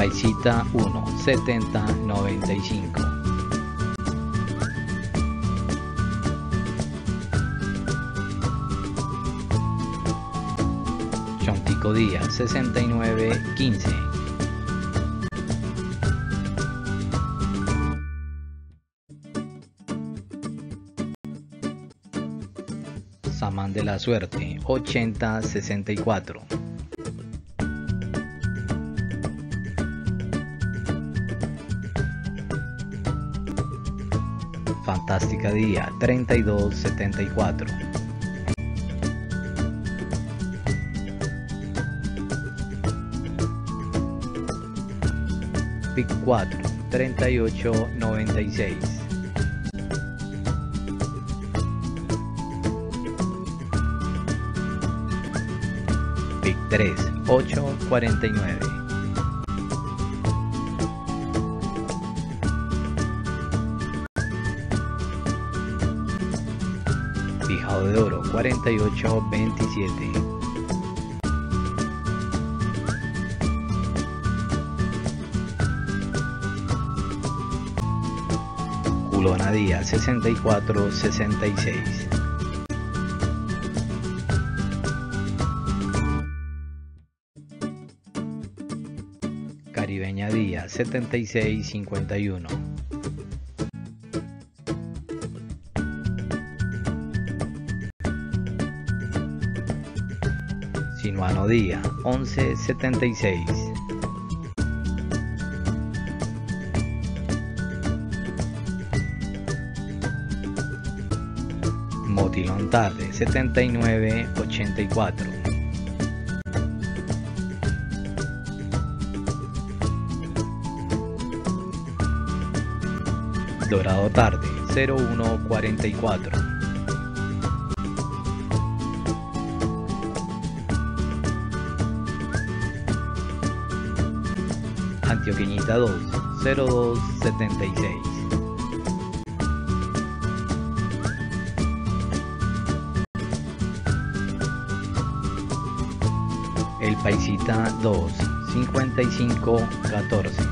Paisita 1 7095. Chontico Díaz 6915. Samán de la Suerte 8064. Fantástica Día 3274. PIC 4 3896. PIC 3 849. Fijado de Oro 4827. Culona Díaz 6466. Caribeña Díaz 7651. Sinuano Díaz 1176. Motilón Tarde 7984. Dorado Tarde 0144. Antioqueñita 2 0276. El Paisita 2 5514.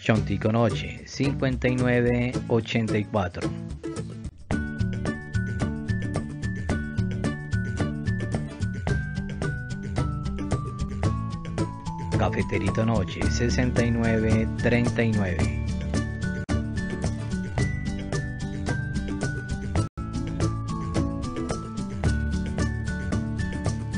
Chontico Noche 5984. Cafeterito Noche 6939.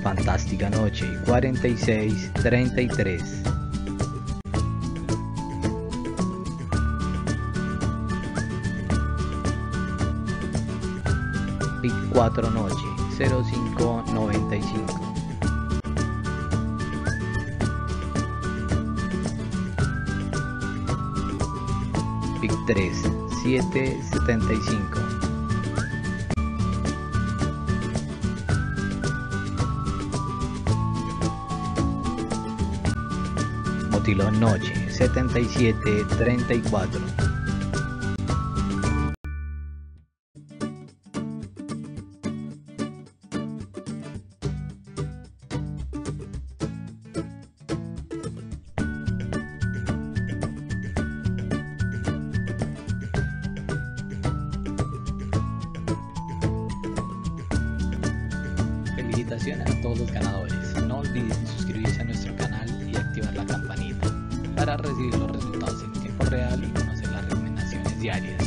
Fantástica Noche 4633. Pic 4 Noche 0595. Pic 3 775. Motilón Noche 7734. A todos los ganadores. No olviden suscribirse a nuestro canal y activar la campanita para recibir los resultados en tiempo real y conocer las recomendaciones diarias.